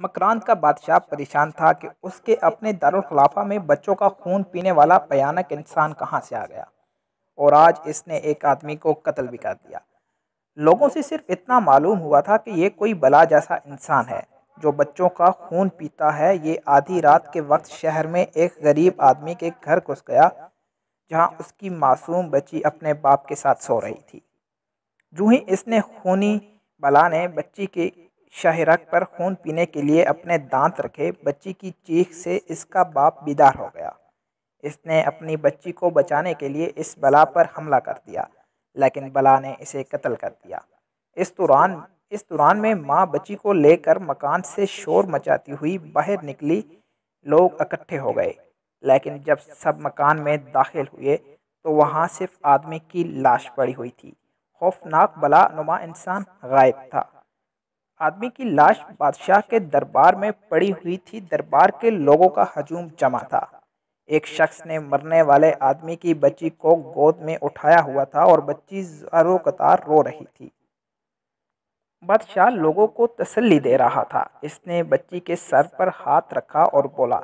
मकरान का बादशाह परेशान था कि उसके अपने दारुलखलाफा में बच्चों का खून पीने वाला भयानक इंसान कहाँ से आ गया? और आज इसने एक आदमी को कत्ल भी कर दिया। लोगों से सिर्फ़ इतना मालूम हुआ था कि ये कोई बला जैसा इंसान है, जो बच्चों का खून पीता है। ये आधी रात के वक्त शहर में एक गरीब आदमी के घर घुस गया, जहाँ उसकी मासूम बच्ची अपने बाप के साथ सो रही थी। जो ही इसने खूनी बला ने बच्ची के शाहरक पर खून पीने के लिए अपने दांत रखे, बच्ची की चीख से इसका बाप बीदार हो गया। इसने अपनी बच्ची को बचाने के लिए इस बला पर हमला कर दिया, लेकिन बला ने इसे कत्ल कर दिया। इस दौरान इस दौरान में माँ बच्ची को लेकर मकान से शोर मचाती हुई बाहर निकली, लोग इकट्ठे हो गए। लेकिन जब सब मकान में दाखिल हुए तो वहाँ सिर्फ़ आदमी की लाश पड़ी हुई थी। खौफनाक बला नुमा इंसान गायब था। आदमी की लाश बादशाह के दरबार में पड़ी हुई थी। दरबार के लोगों का हजूम जमा था। एक शख्स ने मरने वाले आदमी की बच्ची को गोद में उठाया हुआ था और बच्ची ज़ारो कतार रो रही थी। बादशाह लोगों को तसल्ली दे रहा था। इसने बच्ची के सर पर हाथ रखा और बोला,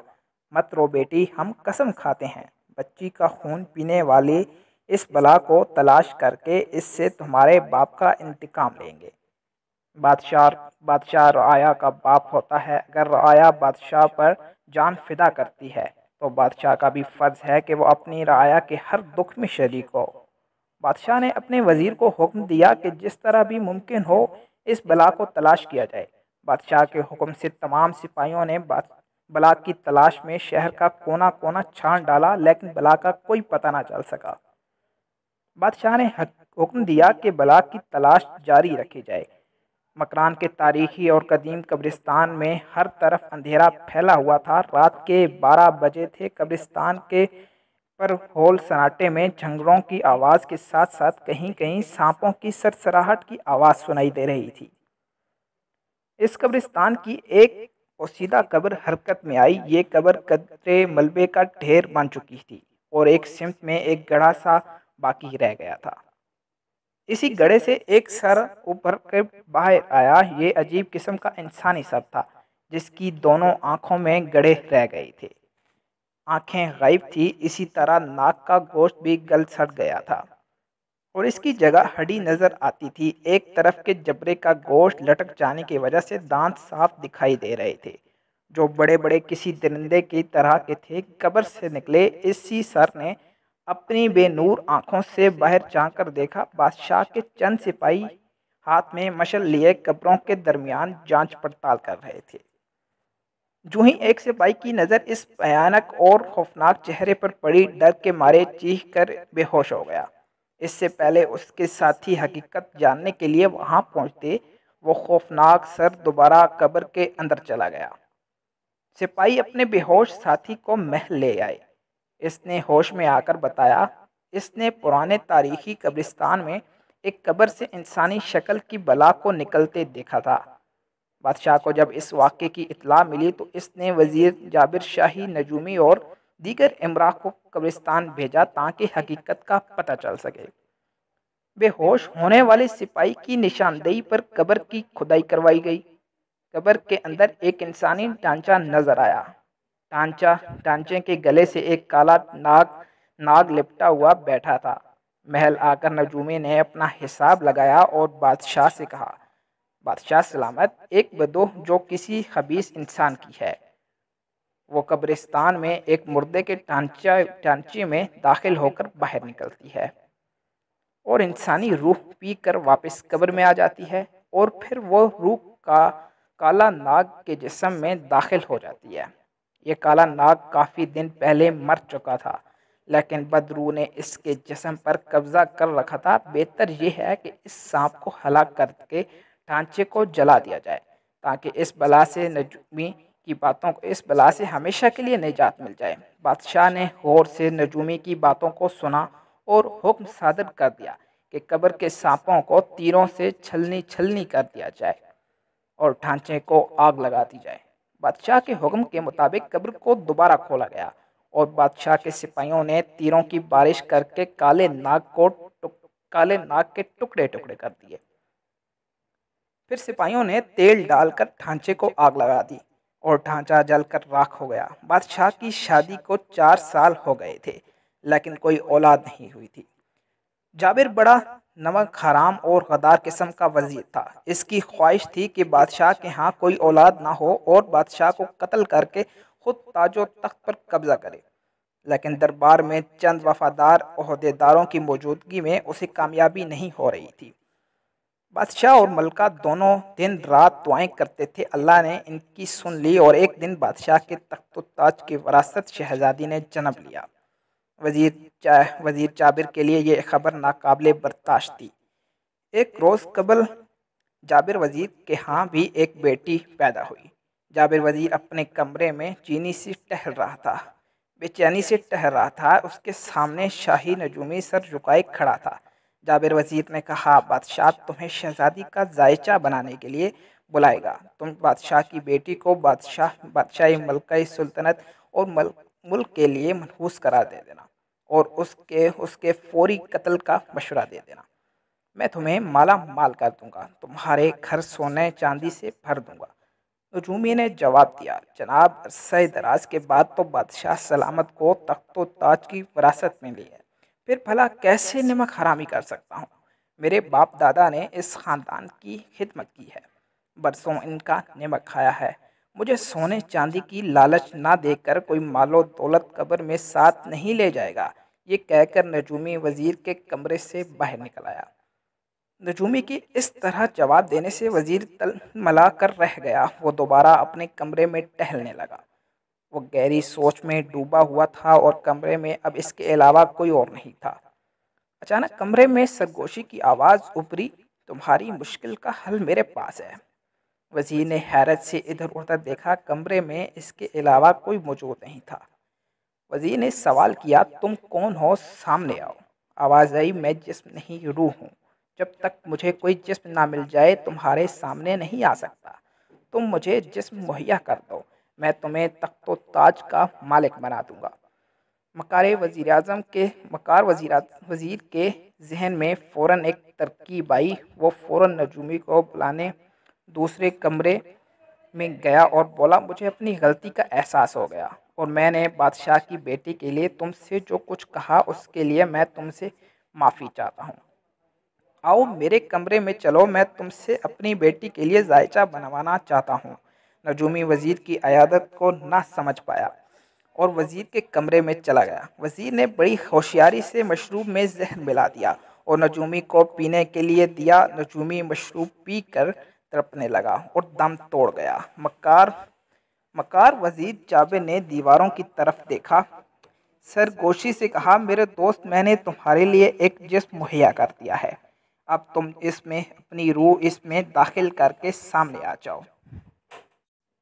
मत रो बेटी, हम कसम खाते हैं। बच्ची का खून पीने वाली इस बला को तलाश करके इससे तुम्हारे बाप का इंतकाम लेंगे। बादशाह बादशाह रया का बाप होता है। अगर रया बादशाह पर जान फिदा करती है तो बादशाह का भी फ़र्ज़ है कि वो अपनी रया के हर दुख में शरीक हो। बादशाह ने अपने वज़ीर को हुक्म दिया कि जिस तरह भी मुमकिन हो, इस बला को तलाश किया जाए। बादशाह के हुक्म से तमाम सिपाहियों ने बला की तलाश में शहर का कोना कोना छान डाला, लेकिन बला का कोई पता ना चल सका। बादशाह ने हुक्म दिया कि बला की तलाश जारी रखी जाए। मकरान के तारीखी और कदीम कब्रिस्तान में हर तरफ़ अंधेरा फैला हुआ था। रात के बारह बजे थे। कब्रिस्तान के पर होल सनाटे में झंगड़ों की आवाज़ के साथ साथ कहीं कहीं सांपों की सरसराहट की आवाज़ सुनाई दे रही थी। इस कब्रिस्तान की एक पोसीदा कब्र हरकत में आई। ये कब्र कदरे मलबे का ढेर बन चुकी थी और एक सिमत में एक गड़ा सा बाकी रह गया था। इसी गड़े से एक सर ऊपर के बाहर आया। ये अजीब किस्म का इंसानी सर था, जिसकी दोनों आँखों में गड़े रह गए थे। आँखें गायब थी, इसी तरह नाक का गोश्त भी गल सड़ गया था। और इसकी जगह हड्डी नज़र आती थी। एक तरफ़ के जबरे का गोश्त लटक जाने की वजह से दांत साफ़ दिखाई दे रहे थे, जो बड़े बड़े किसी दरिंदे की तरह के थे। कब्र से निकले इसी सर ने अपनी बेनूर आँखों से बाहर झाँक देखा, बादशाह के चंद सिपाही हाथ में मशल लिए कब्रों के दरमियान जाँच पड़ताल कर रहे थे। जो ही एक सिपाही की नज़र इस भयानक और खौफनाक चेहरे पर पड़ी, डर के मारे चीख कर बेहोश हो गया। इससे पहले उसके साथी हकीकत जानने के लिए वहाँ पहुँचते, वो खौफनाक सर दोबारा कब्र के अंदर चला गया। सिपाही अपने बेहोश साथी को महल ले आए। इसने होश में आकर बताया, इसने पुराने तारीखी कब्रिस्तान में एक कब्र से इंसानी शक्ल की बला को निकलते देखा था। बादशाह को जब इस वाक़े की इतला मिली तो इसने वज़ीर जाबिर शाही नजूमी और दीगर इमरा को कब्रिस्तान भेजा ताकि हकीकत का पता चल सके। बेहोश होने वाले सिपाही की निशानदेही पर कब्र की खुदाई करवाई गई। कब्र के अंदर एक इंसानी ढांचा नज़र आया। टांचा, टांचे के गले से एक काला नाग नाग लिपटा हुआ बैठा था। महल आकर नजूमी ने अपना हिसाब लगाया और बादशाह से कहा, बादशाह सलामत, एक बदो जो किसी खबीस इंसान की है। वो कब्रिस्तान में एक मुर्दे के टांचा, टांचे में दाखिल होकर बाहर निकलती है और इंसानी रूह पी कर वापस कब्र में आ जाती है और फिर वो रूह का, काला नाग के जिसम में दाखिल हो जाती है। ये काला नाग काफ़ी दिन पहले मर चुका था, लेकिन बदरू ने इसके जिसम पर कब्जा कर रखा था। बेहतर यह है कि इस सांप को हलाक करके ढांचे को जला दिया जाए, ताकि इस बला से नजूमी की बातों को इस बला से हमेशा के लिए निजात मिल जाए। बादशाह ने गौर से नजूमी की बातों को सुना और हुक्म सादर कर दिया कि कब्र के सांपों को तीरों से छलनी छलनी कर दिया जाए और ढांचे को आग लगा दी जाए। बादशाह के हुक्म के मुताबिक कब्र को दोबारा खोला गया और बादशाह के सिपाहियों ने तीरों की बारिश करके काले नाग को काले नाग के टुकड़े टुकड़े कर दिए। फिर सिपाहियों ने तेल डालकर ढांचे को आग लगा दी और ढांचा जलकर राख हो गया। बादशाह की शादी को चार साल हो गए थे, लेकिन कोई औलाद नहीं हुई थी। जाबिर बड़ा नमक, हराम और गदार किस्म का वज़ीर था। इसकी ख्वाहिश थी कि बादशाह के यहाँ कोई औलाद ना हो और बादशाह को कत्ल करके खुद ताजो तख्त पर कब्जा करे। लेकिन दरबार में चंद वफादार अहदेदारों की मौजूदगी में उसे कामयाबी नहीं हो रही थी। बादशाह और मलका दोनों दिन रात दुआएँ करते थे। अल्लाह ने इनकी सुन ली और एक दिन बादशाह के तख्त ताज की वरासत शहजादी ने जन्म लिया। वज़ीर चा वज़ीर जाबिर के लिए ये खबर नाकबिल बर्दाश्त थी। एक रोज़ कबल जाबिर वज़ीर के यहाँ भी एक बेटी पैदा हुई। जाबिर वज़ीर अपने कमरे में चीनी से टहल रहा था। बेचैनी से टहल रहा था। उसके सामने शाही नजूमी सर झुकाए खड़ा था। जाबिर वज़ीर ने कहा बादशाह तुम्हें शहजादी का जायचा बनाने के लिए बुलाएगा। तुम बादशाह की बेटी को बादशाह बादशाही मलका सुल्तनत और मल, मुल्क के लिए मनहूस करा दे देना और उसके उसके फौरी कत्ल का मशवरा दे देना। मैं तुम्हें माला माल कर दूँगा, तुम्हारे घर सोने चांदी से भर दूँगा। नजूमी ने जवाब दिया, जनाब, अरसा दराज के बाद तो बादशाह सलामत को तख्तो ताज की वरासत में ली है। फिर भला कैसे नमक हरामी कर सकता हूँ? मेरे बाप दादा ने इस ख़ानदान की खिदमत की है। बरसों इनका नमक खाया है। मुझे सोने चांदी की लालच ना देकर कोई मालो दौलत कब्र में साथ नहीं ले जाएगा, ये कहकर नजूमी वज़ीर के कमरे से बाहर निकल आया। नजूमी की इस तरह जवाब देने से वज़ीर तल मला कर रह गया। वो दोबारा अपने कमरे में टहलने लगा। वो गहरी सोच में डूबा हुआ था और कमरे में अब इसके अलावा कोई और नहीं था। अचानक कमरे में सरगोशी की आवाज़ उभरी तुम्हारी मुश्किल का हल मेरे पास है। वज़ीर ने हैरत से इधर उधर देखा, कमरे में इसके अलावा कोई मौजूद नहीं था। वज़ीर ने सवाल किया, तुम कौन हो? सामने आओ। आवाज़ आई, मैं जिस्म नहीं, रूह हूँ। जब तक मुझे कोई जिस्म ना मिल जाए, तुम्हारे सामने नहीं आ सकता। तुम मुझे जिस्म मुहैया कर दो। मैं तुम्हें तख्तो ताज का मालिक बना दूँगा। मकार वज़ी अजम के, मकार वज़ी वज़ीर के जहन में फ़ौर एक तरकीब आई। वो फ़ौर नजूमी को बुलाने दूसरे कमरे में गया और बोला, मुझे अपनी गलती का एहसास हो गया और मैंने बादशाह की बेटी के लिए तुमसे जो कुछ कहा, उसके लिए मैं तुमसे माफ़ी चाहता हूँ। आओ मेरे कमरे में चलो, मैं तुमसे अपनी बेटी के लिए जायचा बनवाना चाहता हूँ। नजूमी वज़ीर की अयादत को ना समझ पाया और वज़ीर के कमरे में चला गया। वज़ीर ने बड़ी होशियारी से मशरूब में जहन मिला दिया और नजूमी को पीने के लिए दिया। नजूमी मशरूब पी कर तड़पने लगा और दम तोड़ गया। मकार मकार वज़ीर जाबे ने दीवारों की तरफ़ देखा। सरगोशी से कहा, मेरे दोस्त, मैंने तुम्हारे लिए एक जिस्म मुहैया कर दिया है। अब तुम इसमें, अपनी रूह इसमें दाखिल करके सामने आ जाओ।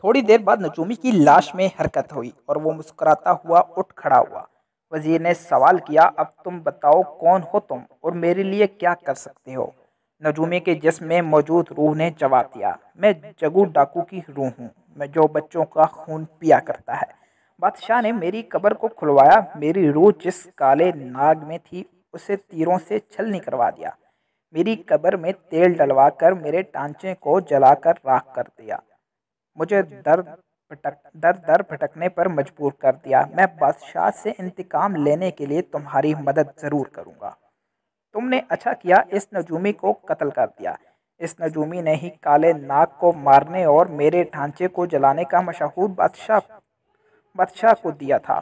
थोड़ी देर बाद नजूमी की लाश में हरकत हुई और वो मुस्कुराता हुआ उठ खड़ा हुआ। वज़ीर ने सवाल किया, अब तुम बताओ, कौन हो तुम और मेरे लिए क्या कर सकते हो? नजूमी के जिसम में मौजूद रूह ने जवाब दिया। मैं जगू डाकू की रूह हूँ। मैं जो बच्चों का खून पिया करता है। बादशाह ने मेरी कब्र को खुलवाया। मेरी रूह जिस काले नाग में थी, उसे तीरों से छलनी करवा दिया। मेरी कब्र में तेल डलवा कर मेरे टांचे को जलाकर राख कर दिया। मुझे दर्द भटक, दर दर भटकने पर मजबूर कर दिया। मैं बादशाह से इंतकाम लेने के लिए तुम्हारी मदद ज़रूर करूँगा। तुमने अच्छा किया, इस नजूमी को कत्ल कर दिया। इस नजूमी ने ही काले नाग को मारने और मेरे ढांचे को जलाने का मशहूर बादशाह बादशाह को दिया था।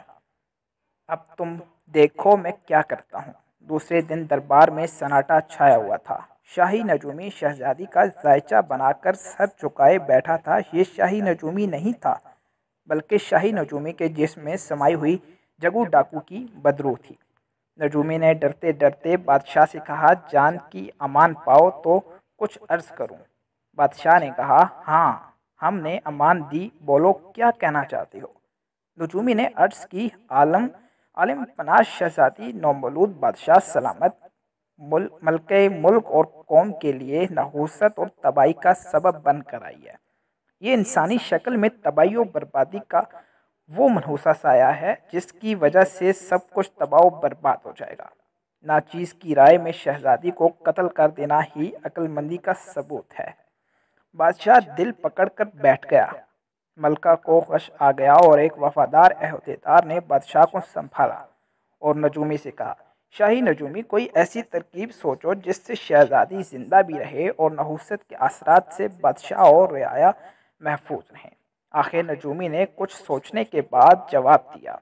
अब तुम देखो मैं क्या करता हूँ। दूसरे दिन दरबार में सन्नाटा छाया हुआ था। शाही नजूमी शहजादी का जायचा बनाकर सर चुकाए बैठा था। ये शाही नजूमी नहीं था, बल्कि शाही नजूमी के जिसम में समाई हुई जगू डाकू की बदरू थी। नजूमी ने डरते डरते बादशाह से कहा जान की अमान पाओ तो कुछ अर्ज़ करूँ। बादशाह ने कहा हाँ हमने अमान दी बोलो क्या कहना चाहते हो? नजूमी ने अर्ज़ की आलम आलम पनाज शहजादी नौमलूद बादशाह सलामत मुल, मल्क मुल्क और कौम के लिए नहूसत और तबाही का सबब बन कर आई है। ये इंसानी शक्ल में तबाही और बर्बादी का वो मनहूसा साया है, जिसकी वजह से सब कुछ दबाव बर्बाद हो जाएगा। नाचीज़ की राय में शहजादी को कत्ल कर देना ही अक्लमंदी का सबूत है। बादशाह दिल पकड़ कर बैठ गया। मलका को खश आ गया और एक वफादार अहदेदार ने बादशाह को संभाला और नजूमी से कहा, शाही नजूमी, कोई ऐसी तरकीब सोचो जिससे शहजादी ज़िंदा भी रहे और नहुसत के असरात से बादशाह और रियाया महफूज रहें। आखिर नजूमी ने कुछ सोचने के बाद जवाब दिया।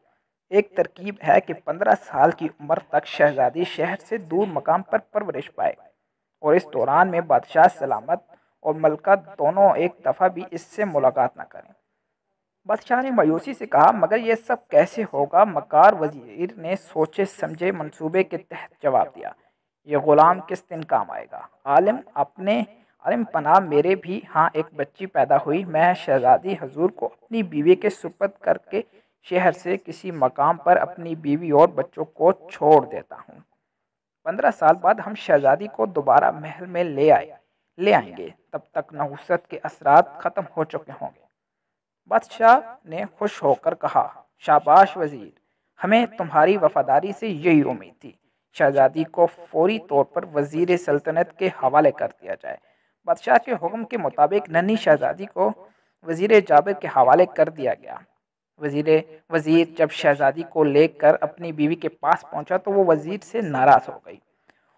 एक तरकीब है कि पंद्रह साल की उम्र तक शहजादी शहर से दूर मकाम पर परवरिश पाए और इस दौरान में बादशाह सलामत और मलका दोनों एक दफ़ा भी इससे मुलाकात न करें। बादशाह ने मायूसी से कहा, मगर यह सब कैसे होगा? मकार वज़ीर ने सोचे समझे मंसूबे के तहत जवाब दिया, ये ग़ुलाम किस दिन काम आएगा? आलिम अपने आलिम पना मेरे भी हाँ एक बच्ची पैदा हुई। मैं शहजादी हजूर को अपनी बीवी के सुपत करके शहर से किसी मकाम पर अपनी बीवी और बच्चों को छोड़ देता हूँ। पंद्रह साल बाद हम शहजादी को दोबारा महल में ले आए, ले आएँगे। तब तक नहुसत के असरात ख़त्म हो चुके होंगे। बादशाह ने खुश होकर कहा, शाबाश वज़ीर, हमें तुम्हारी वफादारी से यही उम्मीद थी। शहजादी को फौरी तौर पर वज़ीर सल्तनत के हवाले कर दिया जाए। बादशाह के हुक्म के मुताबिक नन्ही शहजादी को वज़ीर जाबिर के हवाले कर दिया गया। वज़ीर वज़ीर जब शहजादी को लेकर अपनी बीवी के पास पहुँचा तो वो वज़ीर से नाराज़ हो गई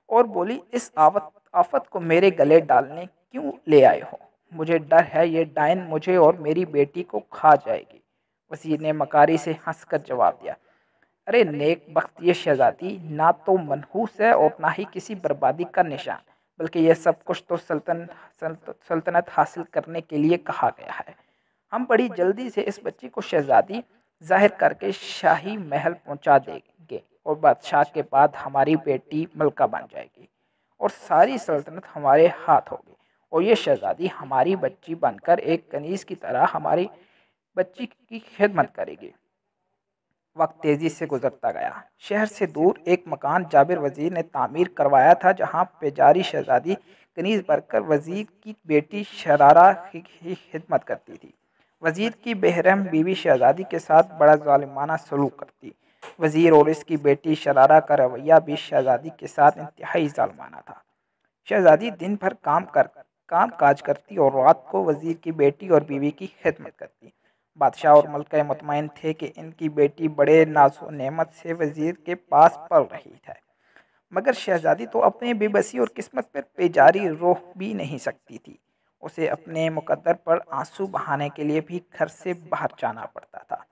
और बोली, इस आवत आफत को मेरे गले डालने क्यों ले आए हो? मुझे डर है, ये डाइन मुझे और मेरी बेटी को खा जाएगी। वसीर ने मकारी से हंसकर जवाब दिया, अरे नेक बख्त ये शहजादी, ना तो मनहूस है और ना ही किसी बर्बादी का निशान। बल्कि यह सब कुछ तो सल्तन सल्तनत हासिल करने के लिए कहा गया है। हम बड़ी जल्दी से इस बच्ची को शहजादी ज़ाहिर करके शाही महल पहुँचा देंगे और बादशाह के बाद हमारी बेटी मलका बन जाएगी और सारी सल्तनत हमारे हाथ होगी और ये शहजादी हमारी बच्ची बनकर एक कनीज़ की तरह हमारी बच्ची की खिदमत करेगी। वक्त तेज़ी से गुजरता गया। शहर से दूर एक मकान जाबिर वज़ीर ने तामीर करवाया था, जहाँ पेजारी शहजादी कनीज़ भरकर वज़ीर की बेटी शरारा की खिदमत करती थी। वज़ीर की बेहरम बीवी शहजादी के साथ बड़ा ालिमाना सलूक करती। वज़ीर और इसकी बेटी शरारा का रवैया भी शहजादी के साथ इंतहाई ालमाना था। शहजादी दिन भर काम कर काम काज करती और रात को वज़ीर की बेटी और बीवी की खिदमत करती। बादशाह और मलक मुतमिन थे कि इनकी बेटी बड़े नाजो नमत से वज़ीर के पास पल रही है मगर शहजादी तो अपने बेबसी और किस्मत पर पेजारी रोह भी नहीं सकती थी। उसे अपने मुकद्दर पर आँसू बहाने के लिए भी घर से बाहर जाना पड़ता था।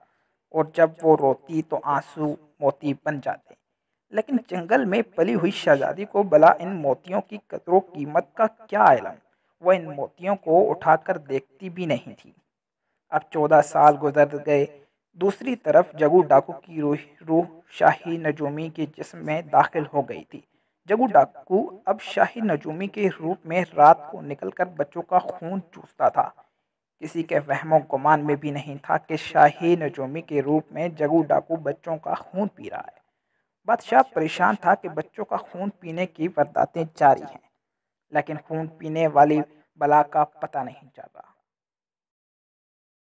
और जब वो रोती तो आँसू मोती बन जाते। लेकिन जंगल में पली हुई शहजादी को भला इन मोतियों की कदरों कीमत का क्या इलम? वह इन मोतियों को उठाकर देखती भी नहीं थी अब चौदह साल गुजर गए। दूसरी तरफ़ जगू डाकू की रूह रूह शाही नजूमी के जिस्म में दाखिल हो गई थी। जगू डाकू अब शाही नजूमी के रूप में रात को निकलकर बच्चों का खून चूसता था। किसी के वहमो, गुमान में भी नहीं था कि शाही नजूमी के रूप में जगू डाकू बच्चों का खून पी रहा है। बादशाह परेशान था कि बच्चों का खून पीने की वारदातें जारी हैं, लेकिन खून पीने वाली बला का पता नहीं चल रहा।